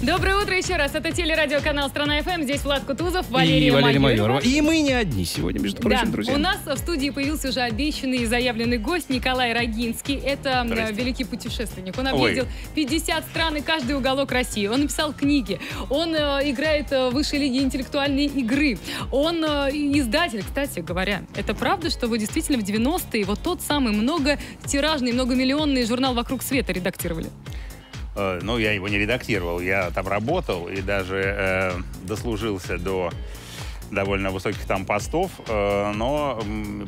Доброе утро еще раз. Это телерадиоканал «Страна ФМ». Здесь Влад Кутузов, Валерия и Валерия Майорова. Майорова. И мы не одни сегодня, между прочим, Да, друзья. у нас в студии появился уже обещанный и заявленный гость Николай Рогинский. Это Здрасте. великий путешественник. Он Ой. объездил 50 стран и каждый уголок России. Он написал книги. Он э, играет э, в высшей лиге интеллектуальной игры. Он э, издатель, кстати говоря. Это правда, что вы действительно в 90-е вот тот самый многотиражный, многомиллионный журнал «Вокруг света» редактировали? Э, Ну, я его не редактировал, я там работал и даже э, дослужился до довольно высоких там постов, э, но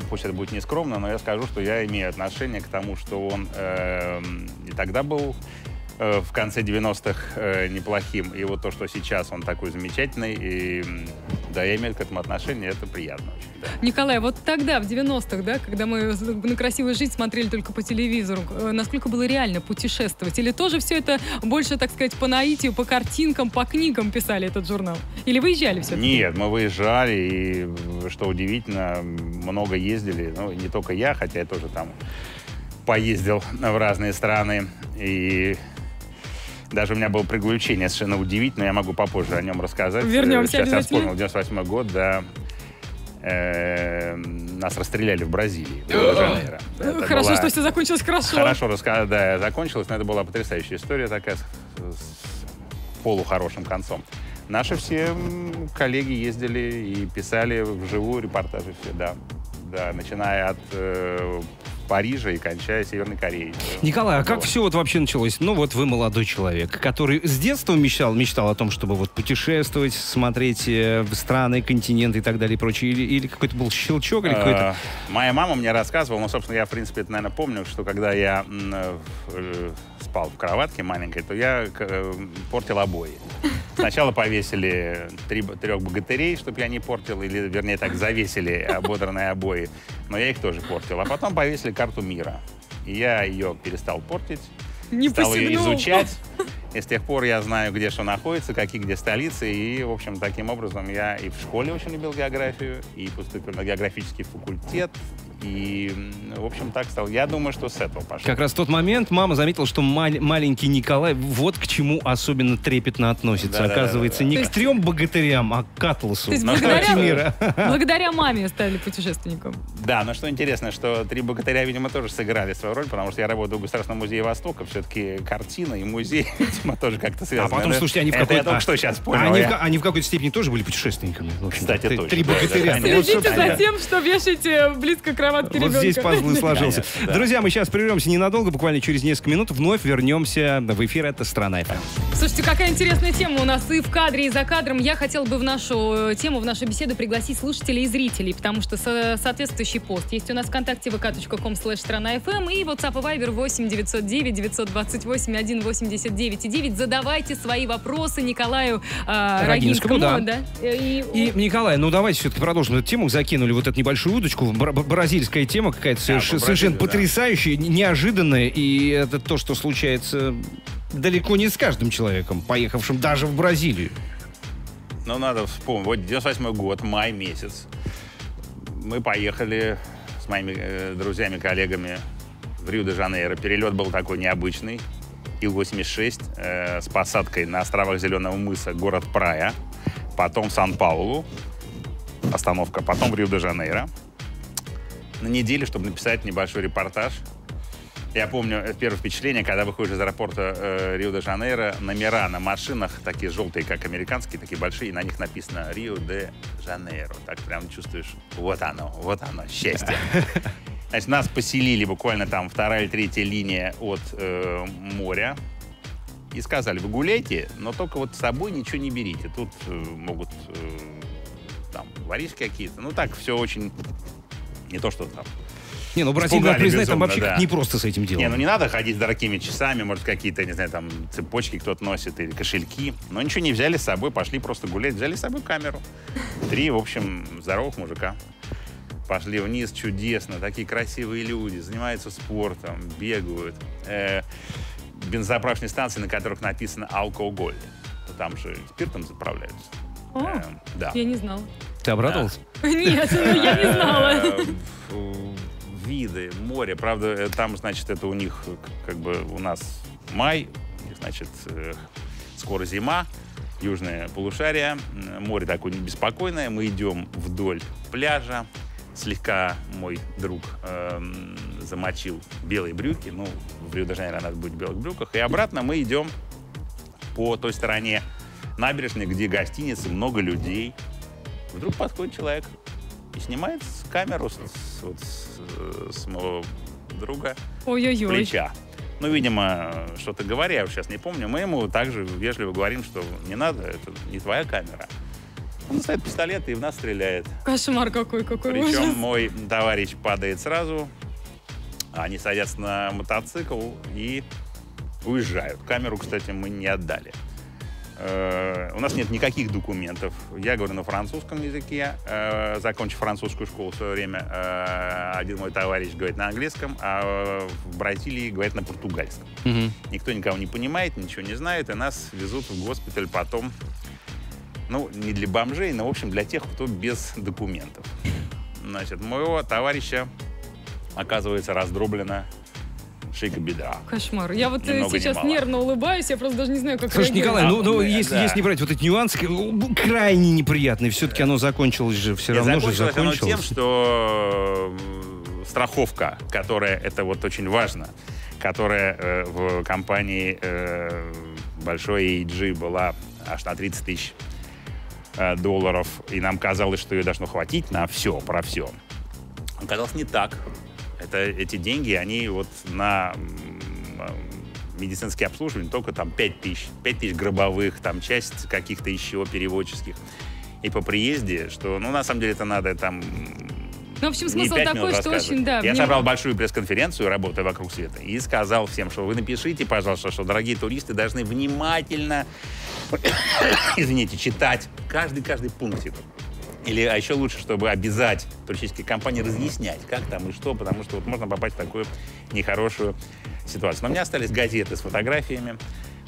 пусть это будет нескромно, но я скажу, что я имею отношение к тому, что он э, и тогда был э, в конце 90-х э, неплохим, и вот то, что сейчас он такой замечательный, и да, я имею к этому отношение, это приятно очень. да. Николай, вот тогда, в 90-х, да, когда мы на красивую жизнь смотрели только по телевизору, э, насколько было реально путешествовать? Или тоже все это больше, так сказать, по наитию, по картинкам, по книгам писали этот журнал? Или выезжали все Нет, мы выезжали, и, что удивительно, много ездили. Ну, не только я, хотя я тоже там поездил в разные страны. И даже у меня было приключение совершенно удивительное, я могу попозже о нем рассказать. Вернемся Сейчас я вспомнил, 98 год, да. Э, нас расстреляли в Бразилии, в Хорошо, была- что все закончилось хорошо. Хорошо рассказать, да, закончилось, но это была потрясающая история такая с, с полухорошим концом. Наши все коллеги ездили и писали вживую репортажи все, да. Да, начиная от э, Парижа и кончая Северной Кореей. Николай, а как Вот. все вот вообще началось? Ну вот вы молодой человек, который с детства мечтал, мечтал о том, чтобы вот путешествовать, смотреть э, страны, континенты и так далее и прочее. Или, или какой-то был щелчок, или какой-то... Э, Моя мама мне рассказывала, ну, собственно, я, в принципе, это, наверное, помню, что когда я э, э, спал в кроватке маленькой, то я портил обои. Сначала повесили три, трех богатырей, чтобы я не портил, или, вернее, так, завесили ободранные обои, но я их тоже портил. А потом повесили карту мира. И я ее перестал портить, Не стал ее посягнул. изучать. И с тех пор я знаю, где что находится, какие где столицы. И, в общем, таким образом я и в школе очень любил географию, и поступил на географический факультет. И, в общем, так стал. Я думаю, что с этого пошло. Как раз в тот момент мама заметила, что мал- маленький Николай вот к чему особенно трепетно относится. Да-да-да-да-да. Оказывается, не То к есть- трем богатырям, а к Атласу. То есть Ну, благодаря, благодаря маме стали путешественником. Да, но что интересно, что «Три богатыря», видимо, тоже сыграли свою роль, потому что я работаю в Государственном музее Востока. Все-таки картина и музей, видимо, тоже как-то связаны. А потом, да? слушайте, они в Это какой-то... я только а- что сейчас понял. Они, Я- в, ка- они в какой-то степени тоже были путешественниками. Кстати, точно, Три да, богатыря. да, Следите за тем, что вешаете близко к кроватке Вот ребенка. здесь пазл и сложился. Конечно, да. Друзья, мы сейчас прервемся ненадолго, буквально через несколько минут. Вновь вернемся в эфир. Это «Страна ФМ». Слушайте, какая интересная тема у нас и в кадре, и за кадром. Я хотела бы в нашу э, тему, в нашу беседу пригласить слушателей и зрителей, потому что со- соответствующий пост есть у нас ВКонтакте vk.com slash страна FM и WhatsApp и Viber 8 909 928 189 9. Задавайте свои вопросы Николаю э, Рогинскому, Рогинскому. да. Э, И, И, Николай, ну давайте все-таки продолжим эту тему. Закинули вот эту небольшую удочку. Бра- бразильская тема какая-то Да, совершенно да. потрясающая, не- неожиданная. И это то, что случается далеко не с каждым человеком, поехавшим даже в Бразилию. Ну, надо вспомнить. Вот 98 год, май месяц. Мы поехали с моими э, друзьями, коллегами в Рио-де-Жанейро. Перелет был такой необычный. Ил-86 э, с посадкой на островах Зеленого мыса, город Прая. Потом Сан-Паулу. Остановка. Потом в Рио-де-Жанейро. На неделю, чтобы написать небольшой репортаж. Я помню э, первое впечатление, когда выходишь из аэропорта э, Рио-де-Жанейро, номера на машинах такие желтые, как американские, такие большие, и на них написано Рио-де-Жанейро. Так прям чувствуешь, вот оно, вот оно, счастье. Значит, нас поселили буквально там вторая или третья линия от э, моря. И сказали, вы гуляйте, но только вот с собой ничего не берите. Тут э, могут э, там воришки какие-то. Ну так, все очень... Не то, что там Не, ну Бразилия, надо признать, там безумно, вообще да. не просто с этим делом. Не, ну не надо ходить с дорогими часами, может, какие-то, не знаю, там, цепочки кто-то носит или кошельки. Но ничего не взяли с собой, пошли просто гулять, взяли с собой камеру. Три, в общем, здоровых мужика. Пошли вниз, чудесно, такие красивые люди, занимаются спортом, бегают. Э, бензоправочные станции, на которых написано алкоголь. Там же спиртом заправляются. О, Э, да. я не знала. Ты обрадовался? Нет, ну, я не знала. Э, Виды, море. Правда, э, там, значит, это у них, э, как бы у нас май, значит, э, скоро зима, южное полушарие, море такое беспокойное, мы идем вдоль пляжа, слегка мой друг эм, замочил белые брюки, ну, в Рио-де-Жанейро надо быть в белых брюках, и обратно мы идем по той стороне набережной, где гостиницы, много людей. Вдруг подходит человек и снимает камеру с, с- вот с- э, с моего друга Ой-ой-ой. плеча. Ну, видимо, что-то говоря, я сейчас не помню. Мы ему также вежливо говорим, что не надо, это не твоя камера. Он достает пистолет и в нас стреляет. Кошмар какой, какой Причем ужас. мой товарищ падает сразу. Они садятся на мотоцикл и уезжают. Камеру, кстати, мы не отдали. Э, У нас нет никаких документов. Я говорю на французском языке, э, закончив французскую школу в свое время. Э, Один мой товарищ говорит на английском, а в Бразилии говорит на португальском. Мгм. Никто никого не понимает, ничего не знает, и нас везут в госпиталь потом. Ну, не для бомжей, но, в общем, для тех, кто без документов. Значит, моего товарища оказывается раздроблена шейка бедра. Кошмар. Я вот э, много, ни сейчас мало. нервно улыбаюсь, я просто даже не знаю, как Слушай, реагировать. Николай, ну, ну Да, если, да. если не брать вот эти нюансы, ну, крайне неприятный. Все-таки оно закончилось же, все И равно же закончилось оно закончилось. тем, что страховка, которая, это вот очень важно, которая э, в компании э, большой AEG была аж на 30 тысяч э, долларов, и нам казалось, что ее должно хватить на все, про все. Оказалось, не так. Это, эти деньги, они вот на медицинские обслуживания только там 5 тысяч, 5 тысяч гробовых, там часть каких-то еще переводческих. И по приезде, что, ну, на самом деле, это надо там Ну, в общем, смысл такой, что очень, да, Я вним- собрал большую пресс-конференцию, работая вокруг света, и сказал всем, что вы напишите, пожалуйста, что дорогие туристы должны внимательно, извините, читать каждый-каждый пунктик. Или, а еще лучше, чтобы обязать туристические компании разъяснять, как там и что, потому что вот можно попасть в такую нехорошую ситуацию. Но у меня остались газеты с фотографиями.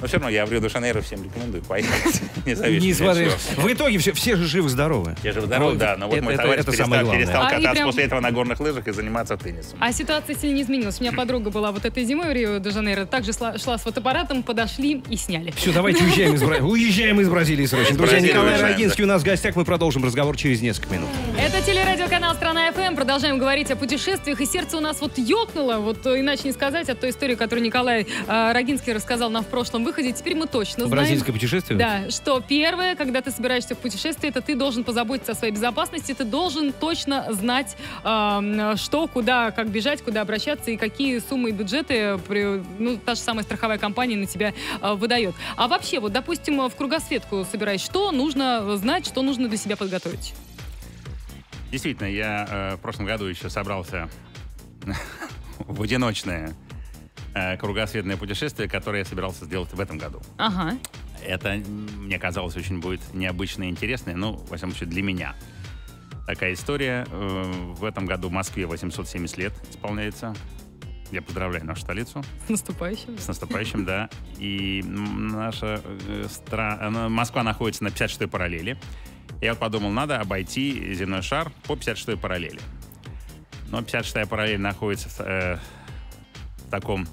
Но все равно я в Рио-де-Жанейро всем рекомендую поехать. Независимо от всего. В итоге все, все же живы-здоровы. Я же здоров, Вот да, но вот это- мой товарищ это перестал, А, кататься прям- после этого на горных лыжах и заниматься теннисом. А ситуация сильно не изменилась. У меня подруга была вот этой зимой в Рио-де-Жанейро, также шла, шла с фотоаппаратом, подошли и сняли. Все, давайте уезжаем из, Бра- уезжаем из Бразилии срочно. Друзья, Бразилии Николай Рогинский у нас в гостях. Мы продолжим разговор через несколько минут. Это телерадиоканал «Страна ФМ». Продолжаем говорить о путешествиях. И сердце у нас вот ёкнуло, вот э, иначе не сказать, от той истории, которую Николай э, Рогинский рассказал нам в прошлом выходе. Теперь мы точно знаем... Бразильское путешествие? Да, что первое, когда ты собираешься в путешествие, это ты должен позаботиться о своей безопасности, ты должен точно знать, эм, что, куда, как бежать, куда обращаться и какие суммы и бюджеты при- ну, та же самая страховая компания на тебя э, выдает. А вообще, вот, допустим, в кругосветку собираясь, что нужно знать, что нужно для себя подготовить? Действительно, я э, в прошлом году еще собрался в одиночное э, кругосветное путешествие, которое я собирался сделать в этом году. Ага. Это, мне казалось, очень будет необычно и интересно, ну, во всяком случае, для меня. Такая история. Э, В этом году в Москве 870 лет исполняется. Я поздравляю нашу столицу С наступающим. с наступающим, да. И наша э, стра- она- Москва находится на 56-й параллели. Я вот подумал, надо обойти земной шар по 56-й параллели. Но 56-я параллель находится в, э, в таком...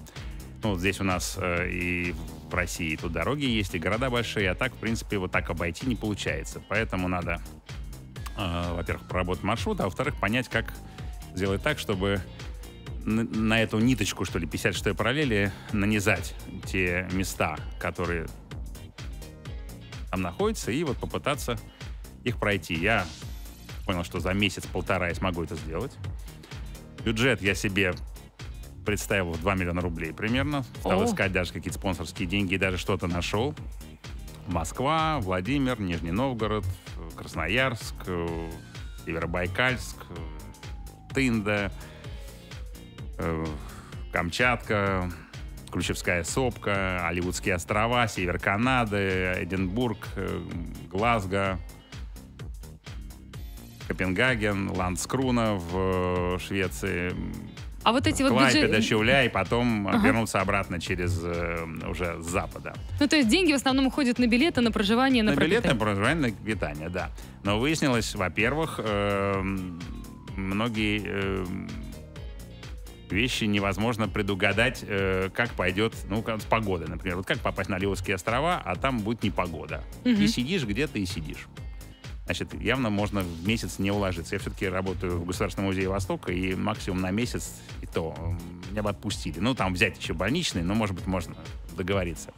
Ну, вот здесь у нас э, и в России тут дороги есть, и города большие, а так, в принципе, вот так обойти не получается. Поэтому надо, э, во-первых, проработать маршрут, а во-вторых, понять, как сделать так, чтобы на, на эту ниточку, что ли, 56-й параллели нанизать те места, которые там находятся, и вот попытаться их пройти. Я понял, что за месяц-полтора я смогу это сделать. Бюджет я себе представил в 2 миллиона рублей примерно. Стал О. искать даже какие-то спонсорские деньги и даже что-то нашел. Москва, Владимир, Нижний Новгород, Красноярск, э, Северобайкальск, э, Тында, э, Камчатка, Ключевская сопка, Оливудские острова, север Канады, Эдинбург, Глазго, Копенгаген, Ландскруна в Швеции, А вот эти вот бюджеты... Щауля, и потом Ага. вернуться обратно через э, уже с запада. Ну, то есть деньги в основном уходят на билеты, на проживание, на, На билеты, на проживание, на питание, да. Но выяснилось, во-первых, эм, многие эм, вещи невозможно предугадать, э, как пойдет, ну, с погодой, например. Вот как попасть на Ливовские острова, а там будет непогода. Мгм. И сидишь где-то и сидишь. Значит, явно можно в месяц не уложиться. Я все-таки работаю в Государственном музее Востока, и максимум на месяц, и то меня бы отпустили. Ну, там взять еще больничный, но, может быть, можно договориться.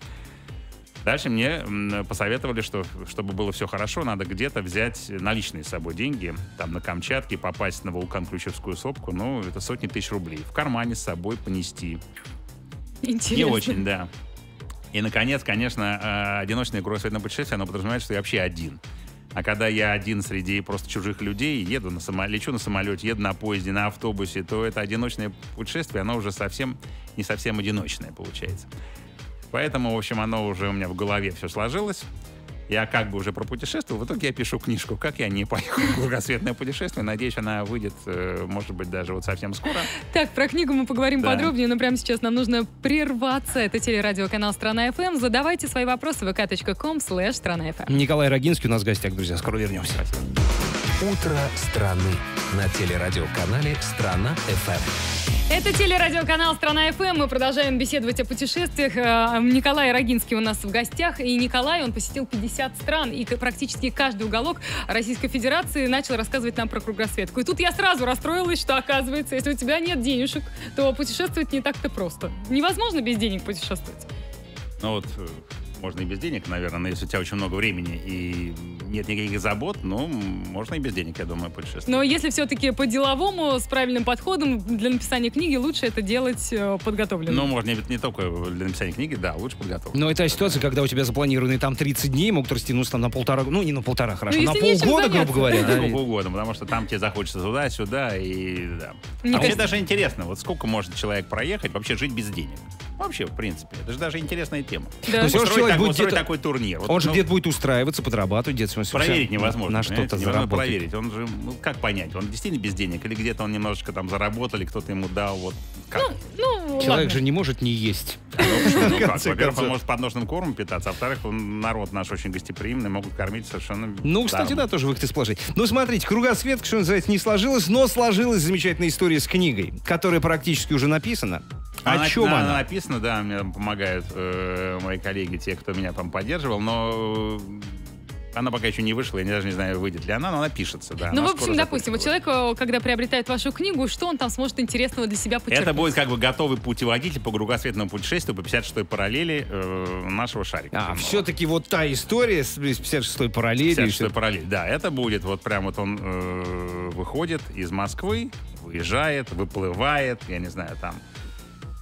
Дальше мне посоветовали, что чтобы было все хорошо, надо где-то взять наличные с собой деньги, там на Камчатке попасть на вулкан Ключевскую сопку, ну, это сотни тысяч рублей. В кармане с собой понести. Интересно. Не очень, да. И, наконец, конечно, э, одиночное кругосветное путешествие, оно подразумевает, что я вообще один. А когда я один среди просто чужих людей, еду на само... лечу на самолете, еду на поезде, на автобусе, то это одиночное путешествие, оно уже совсем не совсем одиночное получается. Поэтому, в общем, оно уже у меня в голове все сложилось. Я как бы уже пропутешествовал. В итоге я пишу книжку «Как я не поехал в кругосветное путешествие». Надеюсь, она выйдет, э, может быть, даже вот совсем скоро. Так, про книгу мы поговорим Да. подробнее, но прямо сейчас нам нужно прерваться. Это телерадиоканал «Страна ФМ». Задавайте свои вопросы vk.com slash страна FM. Николай Рогинский у нас в гостях, друзья. Скоро вернемся. Утро страны на телерадиоканале Страна ФМ. Это телерадиоканал «Страна ФМ». Мы продолжаем беседовать о путешествиях. Э, Николай Рогинский у нас в гостях. И Николай, он посетил 50 стран. И практически каждый уголок Российской Федерации начал рассказывать нам про кругосветку. И тут я сразу расстроилась, что оказывается, если у тебя нет денежек, то путешествовать не так-то просто. Невозможно без денег путешествовать. Ну вот, можно и без денег, наверное, но если у тебя очень много времени и нет никаких забот, ну, можно и без денег, я думаю, путешествовать. Но если все-таки по-деловому, с правильным подходом, для написания книги лучше это делать э, подготовленно. Ну, можно не, не только для написания книги, да, лучше подготовиться. Но это ситуация, когда у тебя запланированы там 30 дней, могут растянуться там на полтора, ну не на полтора, хорошо, Ну, на полгода, грубо говоря. Да, да. сколько угодно, потому что там тебе захочется туда-сюда и да. Мне а мне кажется- даже интересно, вот сколько может человек проехать, вообще жить без денег? Вообще, в принципе, это же даже интересная тема. Да. Ну, равно Устроить, человек так- будет устроить где-то- такой турнир. Вот, Он же ну, где-то будет устраиваться, подрабатывать, где-то проверить невозможно. На что-то заработать. проверить. Он же, ну, как понять, он действительно без денег или где-то он немножечко там заработал, или кто-то ему дал, вот как? Ну, Человек ладно. же не может не есть. Ну? Ну, как? Во-первых, он может подножным кормом питаться, а во-вторых, он, народ наш очень гостеприимный, могут кормить совершенно Ну, кстати, да, тоже выход из положения. Ну, смотрите, кругосветка, что называется, не сложилась, но сложилась замечательная история с книгой, которая практически уже написана. О Она- чем она, она? написано, да, мне помогают э, мои коллеги, те, кто меня там поддерживал, но э, она пока еще не вышла, я даже не знаю, выйдет ли она, но она пишется, да. Ну, в общем, допустим, вот человек, э, когда приобретает вашу книгу, что он там сможет интересного для себя почерпнуть? Это будет как бы готовый путеводитель по кругосветному путешествию по 56-й параллели э, нашего шарика. А, все-таки вот та история с 56-й параллели. 56-й что- параллель. Да, это будет вот прям вот он э, выходит из Москвы, выезжает, выплывает, я не знаю, там.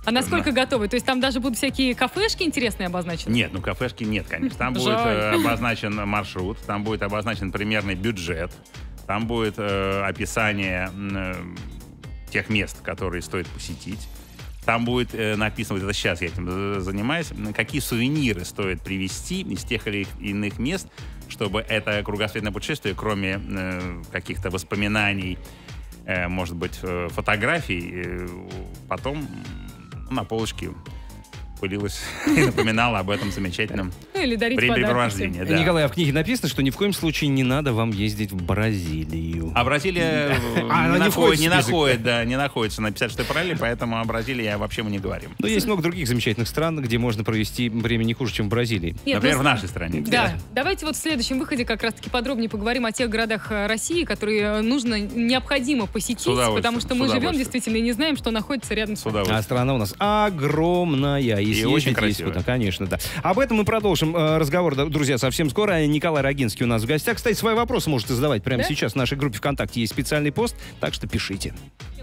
А насколько готовы? То есть там даже будут всякие кафешки интересные обозначены? Нет, ну кафешки нет, конечно. Там будет э, обозначен маршрут, там будет обозначен примерный бюджет, там будет э, описание э, тех мест, которые стоит посетить. Там будет э, написано, вот это сейчас я этим занимаюсь, какие сувениры стоит привезти из тех или иных мест, чтобы это кругосветное путешествие, кроме э, каких-то воспоминаний, э, может быть, э, фотографий, э, потом на полочке пылилась и напоминала об этом замечательном Ну, или дарить подарки времяпрепровождении. Да. Николай, а в книге написано, что ни в коем случае не надо вам ездить в Бразилию. А Бразилия э, А, не, находит, не находит, да, не находится на 56-й параллели, поэтому о Бразилии я вообще мы не говорим. Но есть много других замечательных стран, где можно провести время не хуже, чем в Бразилии. Нет, Например, ну, в нашей стране. Да, давайте вот в следующем выходе как раз-таки подробнее поговорим о тех городах э, России, которые нужно, необходимо посетить, потому что мы живем действительно и не знаем, что находится рядом с С вами. А страна у нас огромная. И, съездить очень есть красивая. куда, конечно, да. Об этом мы продолжим э, разговор, да, друзья, совсем скоро. Николай Рогинский у нас в гостях. Кстати, свои вопросы можете задавать прямо Да? сейчас в нашей группе ВКонтакте. Есть специальный пост, так что пишите.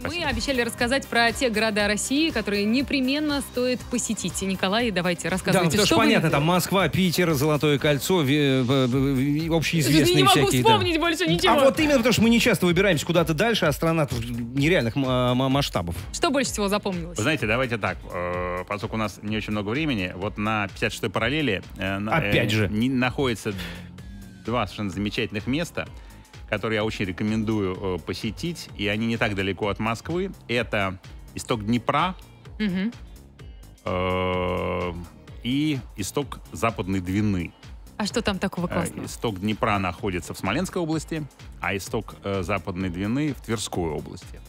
Мы обещали рассказать про те города России, которые непременно стоит посетить. И, Николай, давайте Да, рассказывайте, потому что вы- понятно, там Москва, Питер, Золотое кольцо, ве- в- в- в- Я общеизвестные не могу всякие. да. вспомнить больше ничего. А вот именно потому, что мы не часто выбираемся куда-то дальше, а страна нереальных масштабов. Что больше всего запомнилось? Вы знаете, давайте так, э, поскольку у нас не очень много времени, вот на 56-й параллели э, на- Опять же. не- находится два совершенно замечательных места, которые я очень рекомендую э, посетить, и они не так далеко от Москвы. Это исток Днепра Мгм. э, и исток Западной Двины. А что там такого Э, классного? Исток Днепра находится в Смоленской области, а исток э, Западной Двины в Тверской области.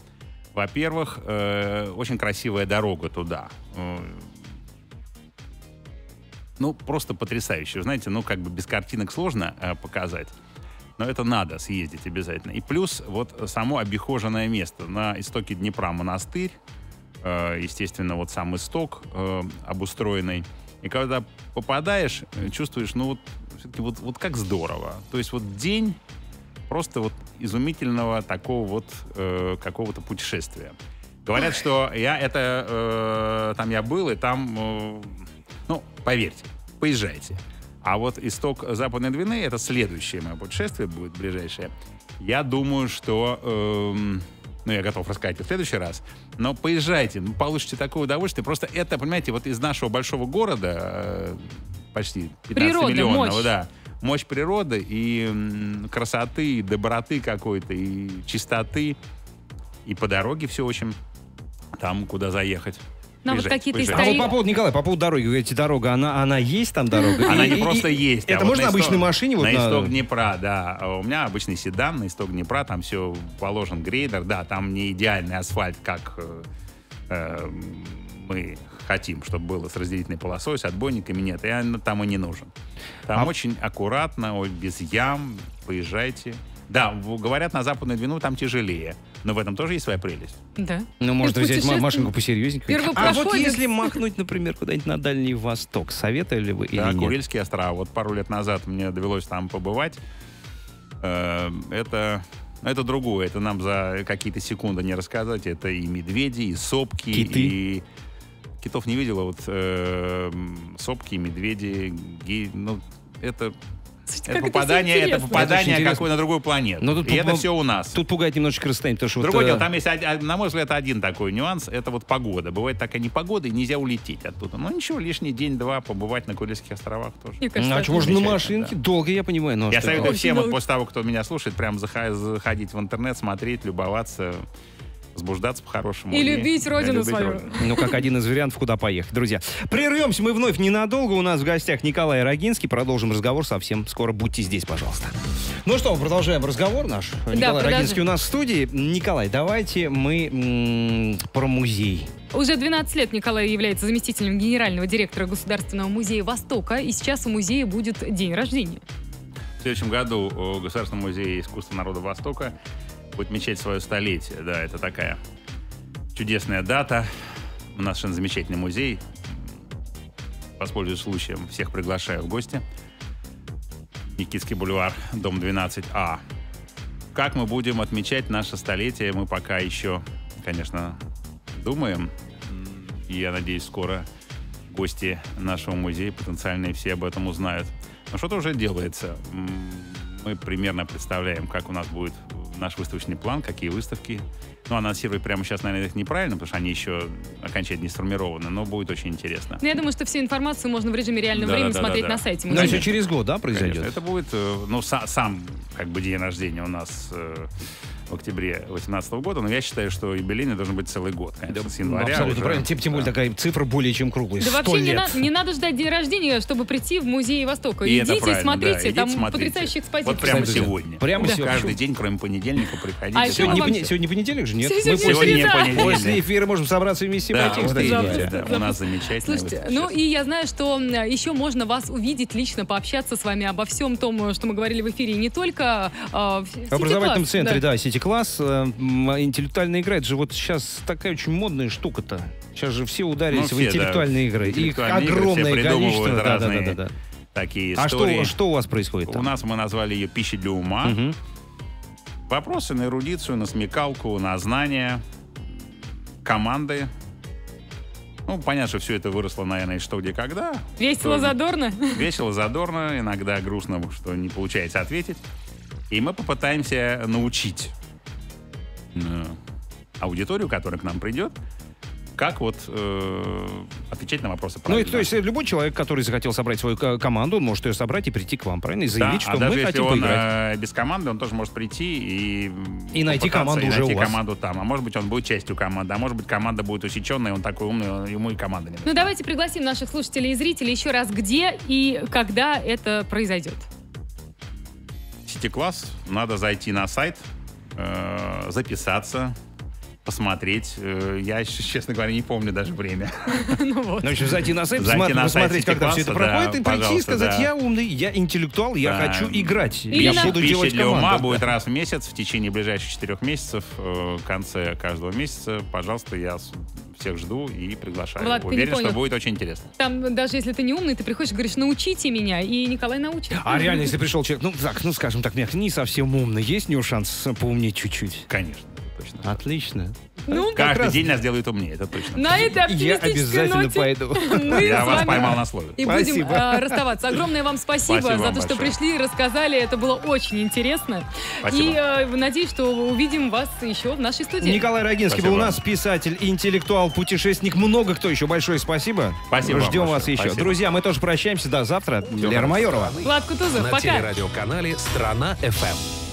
Во-первых, э, очень красивая дорога туда. Ну, просто потрясающе. Знаете, ну, как бы без картинок сложно э, показать. Но это надо съездить обязательно. И плюс вот само обихоженное место. На истоке Днепра монастырь. э, естественно, вот сам исток э, обустроенный. И когда попадаешь, э, чувствуешь, ну вот, все-таки вот, вот как здорово. То есть вот день просто вот изумительного такого вот э, какого-то путешествия. Говорят, что я это э, там я был и там, э, ну поверьте, поезжайте. А вот исток Западной Двины это следующее мое путешествие будет ближайшее. Я думаю, что эм, ну я готов рассказать в следующий раз. Но поезжайте, ну, получите такое удовольствие. Просто это, понимаете, вот из нашего большого города э, почти 15 Природа, миллионного, мощь. да, мощь природы и красоты, и доброты какой-то, и чистоты. И по дороге все очень там, куда заехать. Нам вот какие-то приезжайте. А вот истории- по поводу, Николай, по поводу дороги, вы говорите, дорога, она, она есть там дорога? Она И- не и- просто и- есть. а Это можно на на обычной исток- машине? вот на на- исток Днепра, да. А У меня обычный седан на исток Днепра, там все положен грейдер. Да, там не идеальный асфальт, как э, э, мы хотим, чтобы было с разделительной полосой, с отбойниками. Нет, и он там и не нужен. Там А- очень аккуратно, без ям, поезжайте. Да, говорят, на Западную Двину там тяжелее. Но в этом тоже есть своя прелесть. Да. Ну, можно взять путешествие машинку посерьезненькую. А вот если махнуть, например, куда-нибудь на Дальний Восток, советовали вы или Да, нет? Курильские острова. Вот пару лет назад мне довелось там побывать. Э, Это, это другое. Это нам за какие-то секунды не рассказать. Это и медведи, и сопки, Киты. и... Китов не видела, вот э, сопки, медведи, гей, ну, это, Слушайте, это попадание, это. Это попадание какой на другую планету. Но тут и это пу- все у нас. Тут пугает немножечко расстояние, потому что... вот, Другое э, дело, там есть, од- на мой взгляд, один такой нюанс, это вот погода. Бывает такая непогода, и нельзя улететь оттуда. Но ничего, лишний день-два побывать на Курильских островах тоже. Мне Ну, кажется, а это что, можно на машинке? Долго, я понимаю. но Я советую это? Очень всем, вот долго. после того, кто меня слушает, прям заходить в интернет, смотреть, любоваться, возбуждаться по-хорошему. И любить родину любить свою. родину. Ну, как один из вариантов, куда поехать. Друзья, прервемся мы вновь ненадолго. У нас в гостях Николай Рогинский. Продолжим разговор совсем скоро. Будьте здесь, пожалуйста. Ну что, продолжаем разговор наш. Николай продолжим. Рогинский у нас в студии. Николай, давайте мы м, про музей. Уже 12 лет Николай является заместителем генерального директора Государственного музея Востока, и сейчас у музея будет день рождения. В следующем году э, Государственный музей искусства народа Востока будет отмечать свое столетие. Да, это такая чудесная дата. У нас совершенно замечательный музей. Воспользуюсь случаем, всех приглашаю в гости. Никитский бульвар, дом 12А. Как мы будем отмечать наше столетие, мы пока еще, конечно, думаем. И я надеюсь, скоро гости нашего музея потенциальные все об этом узнают. Но что-то уже делается. Мы примерно представляем, как у нас будет наш выставочный план, какие выставки. Ну, анонсировать прямо сейчас, наверное, их неправильно, потому что они еще окончательно не сформированы, но будет очень интересно. Но я думаю, что всю информацию можно в режиме реального Да, времени да, да, смотреть да, на да. сайте Ну, музея. еще через год, да, произойдет? Конечно, это будет, э, ну, са- сам, как бы, день рождения у нас э, в октябре 2018 года, но я считаю, что юбилейный должен быть целый год, конечно, с Ну, января. Абсолютно уже. правильно. Тем, тем более Да. такая цифра более чем круглая. Да 100 вообще не, на- не надо ждать день рождения, чтобы прийти в музей Востока. И это Идите смотрите, да, идите, там смотрите. потрясающие экспозиции. Вот прямо Кстати, сегодня. прямо сегодня. Каждый день, кроме понедельника, приходите. А еще Сегодня, пони- сегодня понедельник же, нет? Сегодня Мы после- Сегодня среда. понедельник. После эфира можем собраться вместе Да, пойти, вот да, у нас замечательно. Слушайте, ну и я знаю, что еще можно вас увидеть лично, пообщаться с вами обо всем том, что мы говорили в эфире, и не только а, в образовательном центре, да. да, Сити-класс, э, интеллектуальная игра, это же вот сейчас такая очень модная штука-то. Сейчас же все ударились Ну, в все, да. интеллектуальные игры. Их Интеллектуальные игры, все огромное придумывают количество. Да, да, разные да, да, да. Такие А истории. что, что у вас происходит У там? нас мы назвали ее «Пища для ума». Мгм. Вопросы на эрудицию, на смекалку, на знания, команды. Ну, понятно, что все это выросло, наверное, из «Что, где, когда». Весело, Тоже. задорно. Весело, задорно, иногда грустно, что не получается ответить. И мы попытаемся научить э, аудиторию, которая к нам придет, как вот э, отвечать на вопросы Ну, и, правильно. то есть любой человек, который захотел собрать свою ко- команду, он может ее собрать и прийти к вам, правильно? И Да, заявить, а что даже мы если хотим он поиграть. э, без команды, он тоже может прийти и... И найти команду и уже найти у вас. команду там. А может быть, он будет частью команды, а может быть, команда будет усеченная, он такой умный, ему и команда не нужна. Ну давайте пригласим наших слушателей и зрителей еще раз, где и когда это произойдет. Сити-класс, надо зайти на сайт, записаться, посмотреть. Э, Я, честно говоря, не помню даже время. Ну вот. Ну, в общем, зайти на сайт, посмотреть, когда все это проходит, и прийти и сказать, я умный, я интеллектуал, я хочу играть. Я буду делать для ума будет раз в месяц, в течение ближайших четырех месяцев, э, в конце каждого месяца. Пожалуйста, я всех жду и приглашаю. Влад, ты не Уверен, что будет очень интересно. Там даже если ты не умный, ты приходишь и говоришь, научите меня, и Николай научит. А реально, если пришел человек, ну так, ну скажем так, не совсем умный, есть у него шанс поумнеть чуть-чуть? Конечно, точно. Отлично. Ну, Каждый раз- день нас делают умнее, это точно. на этой Я оптимистической обязательно ноте пойду. мы Я вас поймал на слове. И будем Спасибо. э, расставаться. Огромное вам спасибо, Спасибо за вам то, что большое. пришли и рассказали. Это было очень интересно. Спасибо. И э, надеюсь, что увидим вас еще в нашей студии. Николай Рогинский Спасибо был у нас, писатель, интеллектуал, путешественник, много кто еще. Большое спасибо. Спасибо вам Ждем вас большое. еще. Спасибо. Друзья, мы тоже прощаемся. До завтра. Лера. Майорова. Влад Кутузов, На пока. телерадиоканале «Страна FM».